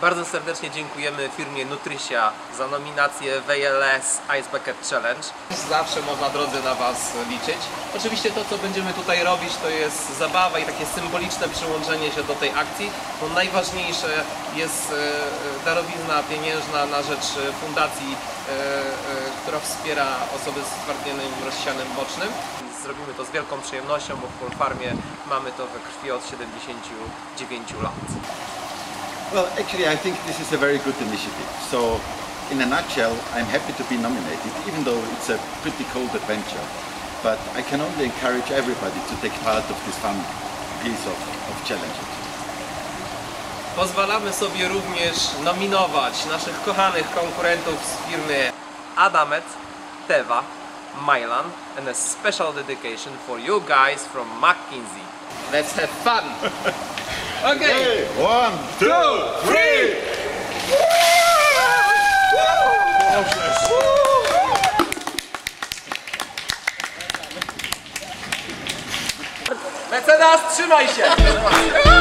Bardzo serdecznie dziękujemy firmie Nutricia za nominację w ALS Ice Bucket Challenge. Zawsze można drodzy na Was liczyć. Oczywiście to, co będziemy tutaj robić, to jest zabawa i takie symboliczne przyłączenie się do tej akcji. Bo najważniejsze jest e, darowizna pieniężna na rzecz e, fundacji, e, e, która wspiera osoby z stwardnieniem rozsianym bocznym. Zrobimy to z wielką przyjemnością, bo w Polfarmie mamy to we krwi od 79 lat. Well, actually, I think this is a very good initiative. So, in a nutshell, I'm happy to be nominated, even though it's a pretty cold adventure. But I can only encourage everybody to take part of this fun piece of, of challenge. Pozwalamy sobie również nominować naszych kochanych konkurentów z firmy Adamet, Teva, Milan and a special dedication for you guys from McKinsey. Let's have fun! Okay! One, two, three! Mecenas, trzymaj się!